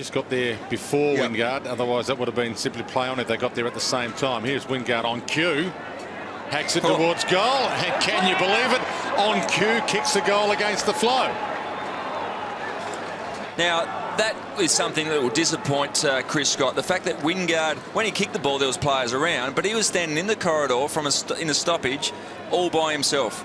just got there before yep. Wingard. Otherwise, that would have been simply play on if they got there at the same time. Here's Wingard on cue. Hacks it oh. towards goal. Can you believe it? On cue, kicks the goal against the flow. Now, that is something that will disappoint uh, Chris Scott. The fact that Wingard, when he kicked the ball, there was players around, but he was standing in the corridor from a in a stoppage all by himself.